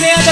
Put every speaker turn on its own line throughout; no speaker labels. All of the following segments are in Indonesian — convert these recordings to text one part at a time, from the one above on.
baby.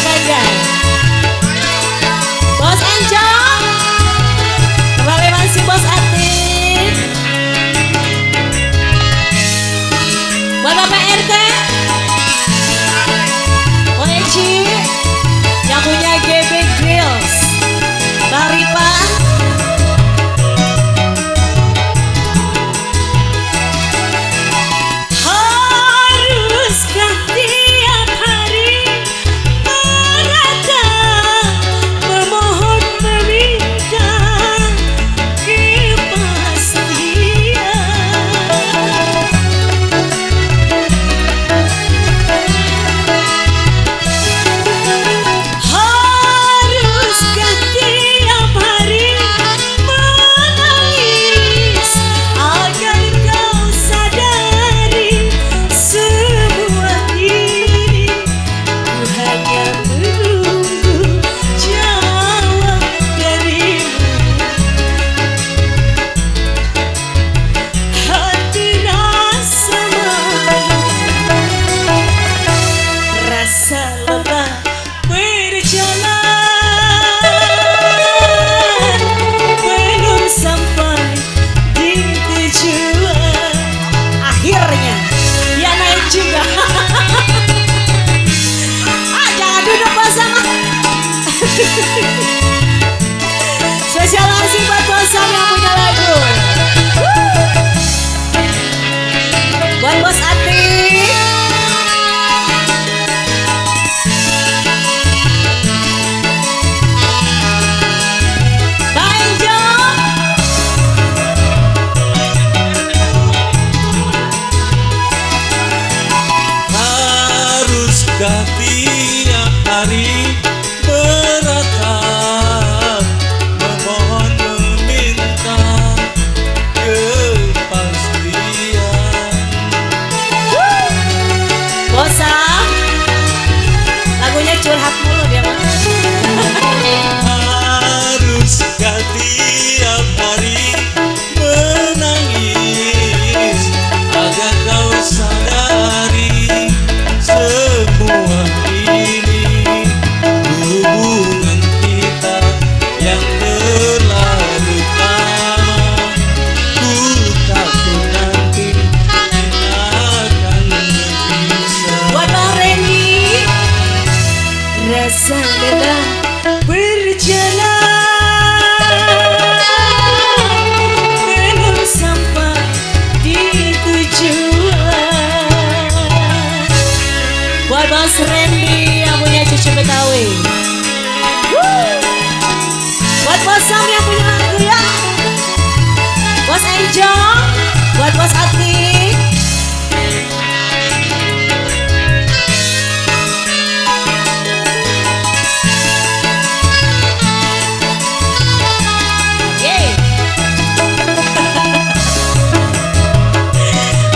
Mas Ati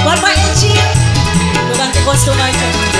Bapak Encil, kostum aja.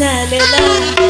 Salila